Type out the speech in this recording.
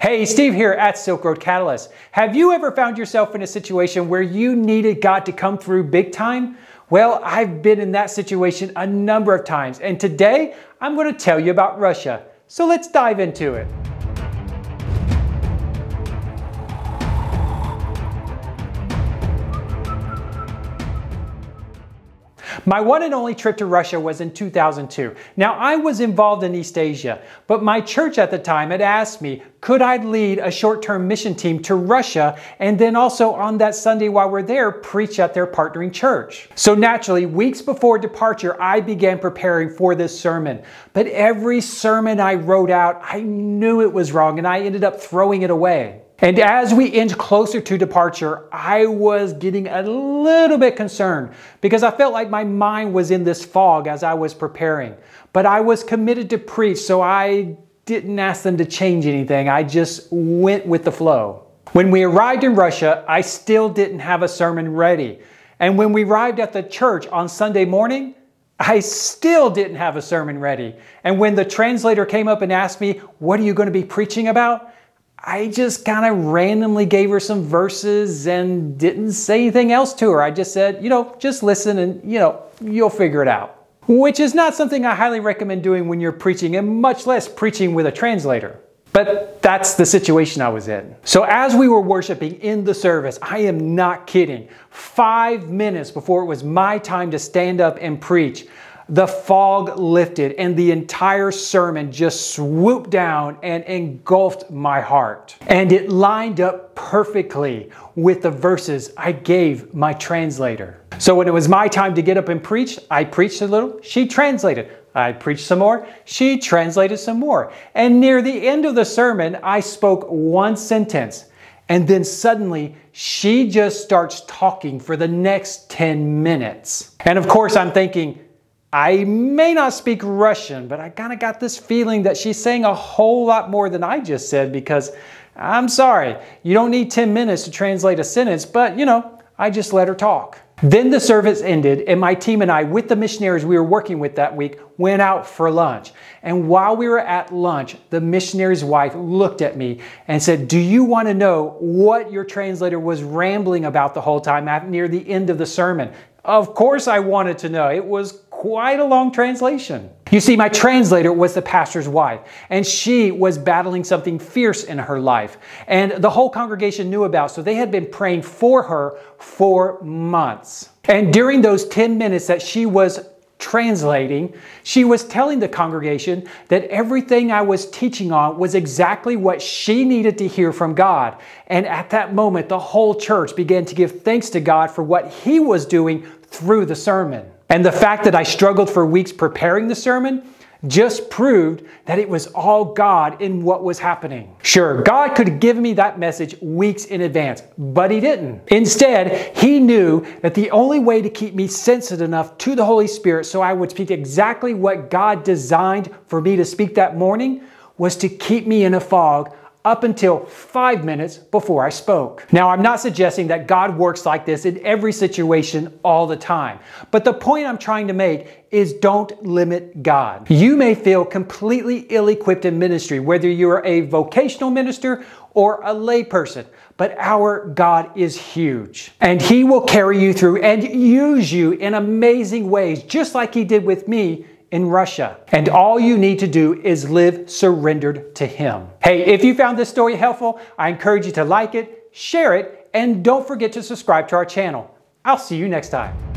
Hey, Steve here at Silk Road Catalyst. Have you ever found yourself in a situation where you needed God to come through big time? Well, I've been in that situation a number of times, and today I'm going to tell you about Russia. So let's dive into it. My one and only trip to Russia was in 2002. Now, I was involved in East Asia, but my church at the time had asked me, could I lead a short term mission team to Russia and then also on that Sunday while we're there, preach at their partnering church? So, naturally, weeks before departure, I began preparing for this sermon. But every sermon I wrote out, I knew it was wrong and I ended up throwing it away. And as we inch closer to departure, I was getting a little bit concerned because I felt like my mind was in this fog as I was preparing. But I was committed to preach, so I didn't ask them to change anything. I just went with the flow. When we arrived in Russia, I still didn't have a sermon ready. And when we arrived at the church on Sunday morning, I still didn't have a sermon ready. And when the translator came up and asked me, What are you going to be preaching about? I just kind of randomly gave her some verses and didn't say anything else to her. I just said, you know, just listen and, you know, you'll figure it out. Which is not something I highly recommend doing when you're preaching, and much less preaching with a translator. But that's the situation I was in. So as we were worshiping in the service, I am not kidding, five minutes before it was my time to stand up and preach, the fog lifted and the entire sermon just swooped down and engulfed my heart. And it lined up perfectly with the verses I gave my translator. So when it was my time to get up and preach, I preached a little, she translated. I preached some more, she translated some more. And near the end of the sermon, I spoke one sentence. And then suddenly, she just starts talking for the next 10 minutes. And of course, I'm thinking, I may not speak Russian, but I kind of got this feeling that she's saying a whole lot more than I just said because I'm sorry, you don't need 10 minutes to translate a sentence, but you know, I just let her talk. Then the service ended, and my team and I, with the missionaries we were working with that week, went out for lunch. And while we were at lunch, the missionary's wife looked at me and said, Do you want to know what your translator was rambling about the whole time near the end of the sermon? Of course, I wanted to know. It was quite a long translation. You see, my translator was the pastor's wife, and she was battling something fierce in her life, and the whole congregation knew about, so they had been praying for her for months. And during those 10 minutes that she was translating, she was telling the congregation that everything I was teaching on was exactly what she needed to hear from God. And at that moment, the whole church began to give thanks to God for what He was doing through the sermon. And the fact that I struggled for weeks preparing the sermon just proved that it was all God in what was happening. Sure, God could have given me that message weeks in advance, but He didn't. Instead, He knew that the only way to keep me sensitive enough to the Holy Spirit so I would speak exactly what God designed for me to speak that morning was to keep me in a fog up until five minutes before I spoke. Now, I'm not suggesting that God works like this in every situation all the time, but the point I'm trying to make is don't limit God. You may feel completely ill equipped in ministry, whether you're a vocational minister or a layperson, but our God is huge and He will carry you through and use you in amazing ways, just like He did with me in Russia. And all you need to do is live surrendered to Him. Hey, if you found this story helpful, I encourage you to like it, share it, and don't forget to subscribe to our channel. I'll see you next time.